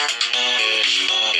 Música